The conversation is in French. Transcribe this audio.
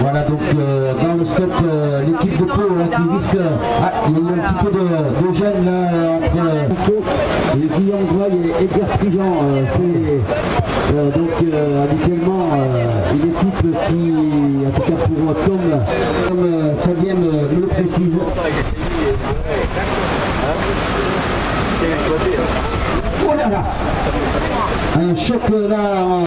Voilà, donc euh, dans le stop, euh, l'équipe de Pau là, qui risque. Euh, ah, il y a un petit peu de, de gêne là entre euh, Pau et Guillaume Groy et Edgar Prigent. Euh, c'est donc habituellement une équipe qui, en tout cas pour comme, comme euh, Fabien me le précise, Oh là là Un choc là